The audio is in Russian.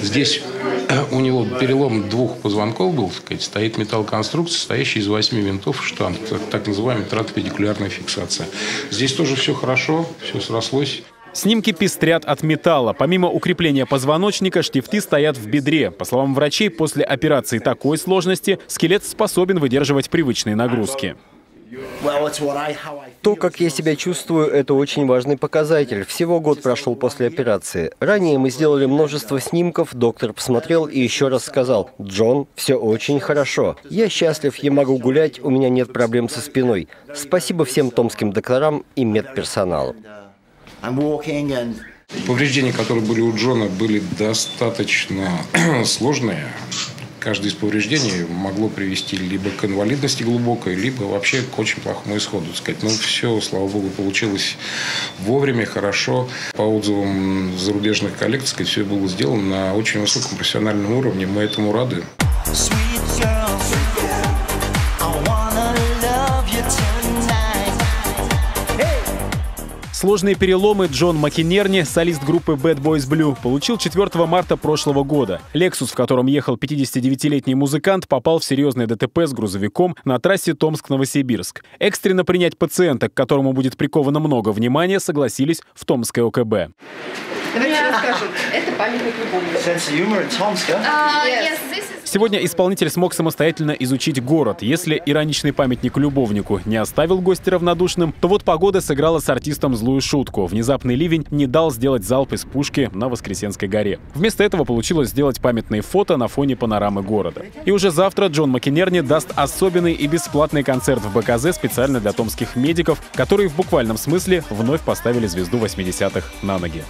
Здесь э, у него перелом двух позвонков был, сказать, стоит металлоконструкция, состоящая из восьми винтов штанг, так, так называемая транспедикулярная фиксация. Здесь тоже все хорошо, все срослось. Снимки пестрят от металла. Помимо укрепления позвоночника, штифты стоят в бедре. По словам врачей, после операции такой сложности скелет способен выдерживать привычные нагрузки. То, как я себя чувствую, это очень важный показатель. Всего год прошел после операции. Ранее мы сделали множество снимков, доктор посмотрел и еще раз сказал, «Джон, все очень хорошо. Я счастлив, я могу гулять, у меня нет проблем со спиной. Спасибо всем томским докторам и медперсоналу». Повреждения, которые были у Джона, были достаточно сложные. Каждое из повреждений могло привести либо к инвалидности глубокой, либо вообще к очень плохому исходу. Сказать. Ну, все, слава богу, получилось вовремя, хорошо. По отзывам зарубежных коллег, сказать, все было сделано на очень высоком профессиональном уровне. Мы этому рады. Сложные переломы Джон Макинерни, солист группы Bad Boys Blue, получил 4 марта прошлого года. Lexus, в котором ехал 59-летний музыкант, попал в серьезное ДТП с грузовиком на трассе Томск-Новосибирск. Экстренно принять пациента, к которому будет приковано много внимания, согласились в Томское ОКБ. Давайте расскажем. Это памятник любовницы. Сегодня исполнитель смог самостоятельно изучить город. Если ироничный памятник любовнику не оставил гостя равнодушным, то вот погода сыграла с артистом злую шутку. Внезапный ливень не дал сделать залп из пушки на Воскресенской горе. Вместо этого получилось сделать памятные фото на фоне панорамы города. И уже завтра Джон Макинерни даст особенный и бесплатный концерт в БКЗ специально для томских медиков, которые в буквальном смысле вновь поставили звезду 80-х на ноги.